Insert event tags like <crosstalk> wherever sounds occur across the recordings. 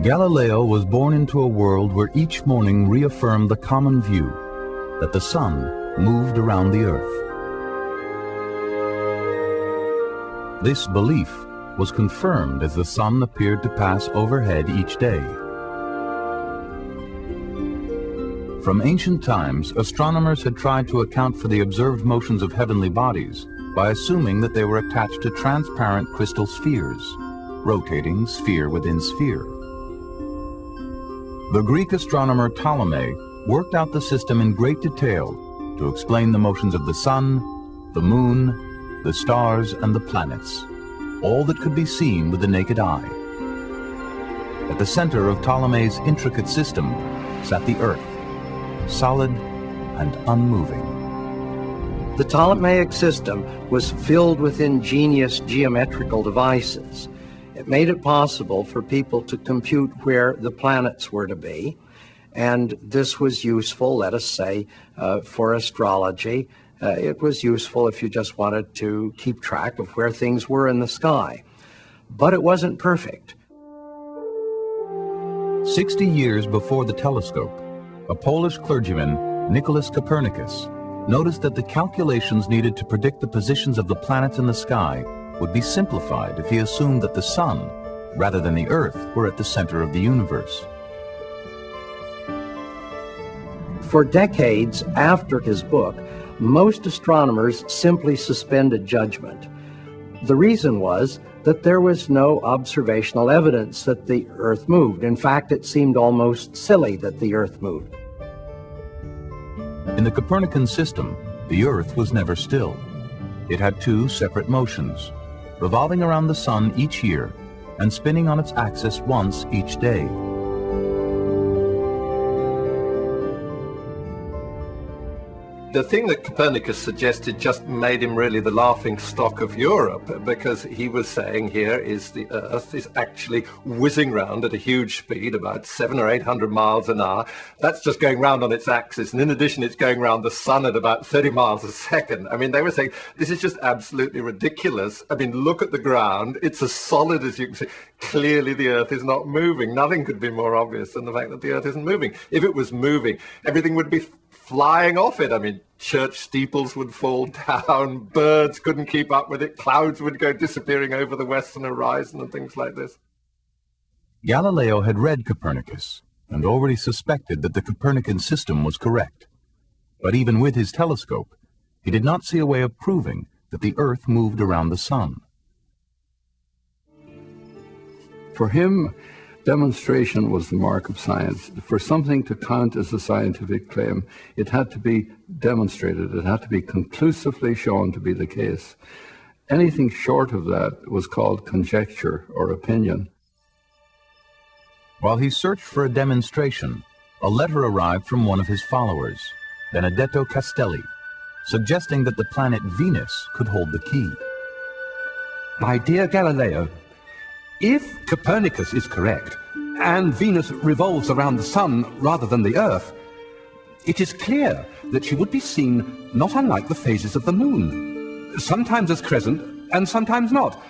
Galileo was born into a world where each morning reaffirmed the common view that the sun moved around the earth. This belief was confirmed as the sun appeared to pass overhead each day. From ancient times, astronomers had tried to account for the observed motions of heavenly bodies by assuming that they were attached to transparent crystal spheres, rotating sphere within sphere. The Greek astronomer Ptolemy worked out the system in great detail to explain the motions of the sun, the moon, the stars, and the planets, all that could be seen with the naked eye. At the center of Ptolemy's intricate system sat the Earth, solid and unmoving. The Ptolemaic system was filled with ingenious geometrical devices. It made it possible for people to compute where the planets were to be, and this was useful, let us say, uh, for astrology. Uh, it was useful if you just wanted to keep track of where things were in the sky. But it wasn't perfect. 60 years before the telescope, a Polish clergyman, Nicholas Copernicus, noticed that the calculations needed to predict the positions of the planets in the sky would be simplified if he assumed that the sun, rather than the earth, were at the center of the universe. For decades after his book, most astronomers simply suspended judgment. The reason was that there was no observational evidence that the Earth moved. In fact, it seemed almost silly that the Earth moved. In the Copernican system, the Earth was never still. It had two separate motions, revolving around the Sun each year and spinning on its axis once each day. The thing that Copernicus suggested just made him really the laughing stock of Europe because he was saying here is the Earth is actually whizzing round at a huge speed, about seven or eight hundred miles an hour. That's just going round on its axis. And in addition, it's going round the sun at about 30 miles a second. I mean, they were saying this is just absolutely ridiculous. I mean, look at the ground. It's as solid as you can see. Clearly, the Earth is not moving. Nothing could be more obvious than the fact that the Earth isn't moving. If it was moving, everything would be flying off it. I mean, church steeples would fall down, <laughs> birds couldn't keep up with it, clouds would go disappearing over the western horizon and things like this. Galileo had read Copernicus and already suspected that the Copernican system was correct. But even with his telescope, he did not see a way of proving that the Earth moved around the Sun. For him, demonstration was the mark of science. For something to count as a scientific claim, it had to be demonstrated, it had to be conclusively shown to be the case. Anything short of that was called conjecture or opinion. While he searched for a demonstration, a letter arrived from one of his followers, Benedetto Castelli, suggesting that the planet Venus could hold the key. My dear Galileo, if Copernicus is correct, and Venus revolves around the Sun rather than the Earth, it is clear that she would be seen not unlike the phases of the Moon, sometimes as crescent and sometimes not.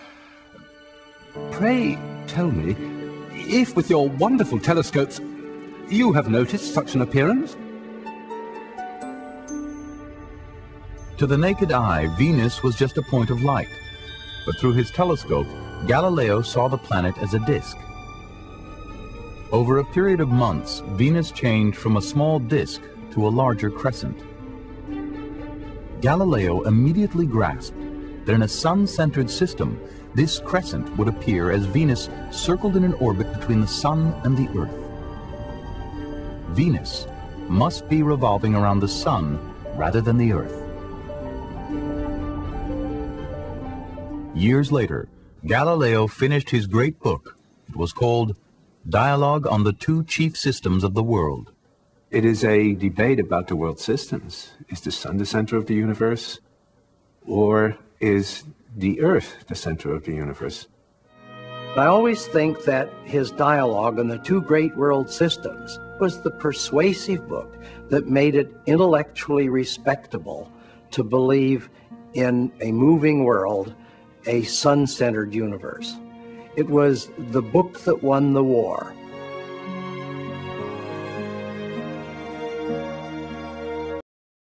Pray tell me, if with your wonderful telescopes you have noticed such an appearance? To the naked eye, Venus was just a point of light, but through his telescope, Galileo saw the planet as a disk. Over a period of months, Venus changed from a small disk to a larger crescent. Galileo immediately grasped that in a sun-centered system, this crescent would appear as Venus circled in an orbit between the Sun and the Earth. Venus must be revolving around the Sun rather than the Earth. Years later, Galileo finished his great book. It was called Dialogue on the Two Chief Systems of the World. It is a debate about the world systems. Is the sun the center of the universe? Or is the earth the center of the universe? I always think that his dialogue on the two great world systems was the persuasive book that made it intellectually respectable to believe in a moving world a sun centered universe. It was the book that won the war.